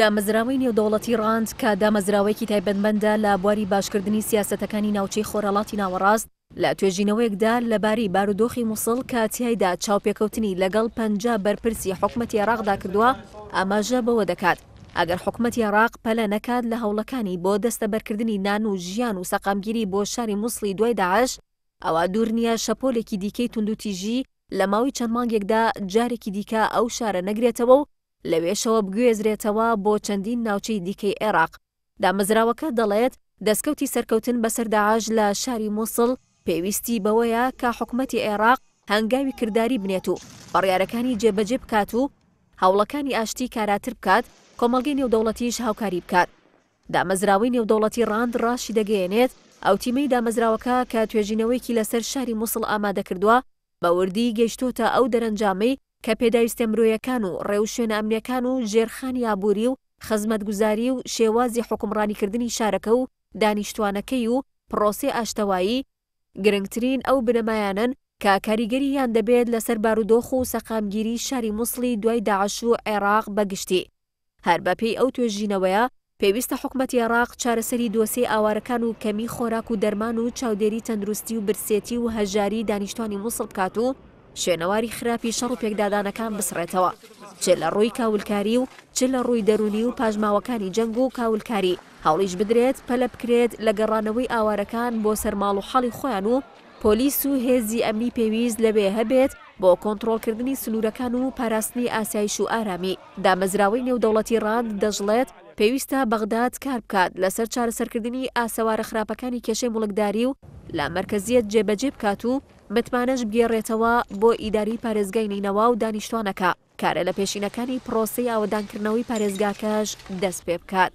دامەزراوەی نێودەوڵەتی ڕاند کە دامەزراوەیەکی تایبەتمەندە لە بواری باشکردنی سیاسەتەکانی ناوچەی خۆرهەڵاتی ناوەڕاست، لە توێژینەوەیەکدا لەبارەی بارودۆخی موسڵ کە تیایدا چاوپێکەوتنی لەگەڵ پەنجا بەرپرسی حکومەتی عێراقدا کردووە، ئاماژە بەوە دەکات، ئەگەر حکومەتی عێراق پەلە نەکات لە هەوڵەکانی بۆ دەستەبەرکردنی نان و ژیان و سەقامگیری بۆ شاری موسڵی دوای داعش، ئەوا دوور نییە شەپۆلێکی دیکەی توندوتیژی لە ماوەی چەند مانگێکدا جارێکی دیکە ئەو شارە نەگرێتەوە و لەوێشەوە بگوێزرێتەوە بۆ چەندین ناوچەی دیکەی عێراق. دامەزراوەکە دەڵێت، دەستکەوتی سەرکەوتن بەسەر داعش لە شاری موسڵ پێویستی بەوەیە کە حکومەتی عێراق هەنگاوی کرداری بنێت و بڕیارەکانی جێبەجێ بکات و هەوڵەکانی ئاشتی کاراتر بکات، کۆمەڵگەی نێودەوڵەتیش هاوکاری بکات. دامەزراوەی نێودەوڵەتی ڕاند ڕاشیدەگەیەنێت، ئەو تیمەی دامەزراوەکە کە توێژینەوەیەکی لەسەر شاری موسڵ ئامادەکردووە، بە وردی گەیشتووەتە ئەو دەرەنجامەی کە پێداویستیە مرۆیەکان و ڕێوشوێنە ئەمنیەکان و ژێرخانی ئابووری و خزمەتگوزاری و شێوازی حوکمڕانیکردنی شارەکە و دانیشتوانەکەی و پڕۆسەی ئاشتەوایی گرنگترین ئەو بنەمایانەن کە کاریگەرییان دەبێت لەسەر بارودۆخ و سەقامگیری شاری موسڵی دوای داعش و عێراق بەگشتی. هەر بەپێی ئەو توێژینەوەیە، پێویستە حکومەتی عێراق چارەسەری دۆسێی ئاوارەکان و کەمیی خۆراک و دەرمان و چاودێری تەندروستی و برسێتی و هەژاریی دانیشتوانی موسڵ بکات و شوێنەواری خراپی شەڕ و پێکدادانەکان بسڕێتەوە چ لە ڕووی کاولکاری و چ لە ڕووی دەروونی و پاژماوەکانی جەنگ و کاولکاری، هەوڵیش بدرێت پەلە بکرێت لە گەڕانەوەی ئاوارەکان بۆ سەر ماڵوحاڵی خۆیان و پۆلیس و هێزی ئەمنی پێویست لەوێ هەبێت بۆ کۆنتڕۆڵکردنی سنوورەکان و پاراستنی ئاسایش و ئارامی. دامەزراوەی نێودەوڵەتی ڕاند دەشڵێت، پێویستە بەغداد کار بکات لەسەر چارەسەرکردنی ئاسەوارە خراپەکانی کێشەی موڵکداری و لامەرکەزیەت جێبەجێ بکات و متمانەش بگێڕێتەوە بۆ ئیدارەی پارێزگای نەینەوا و دانیشتوانەکە کارە لە پێشینەکانی پڕۆسەی ئاوەدانکردنەوەی پارێزگاکەش دەست پێ بکات.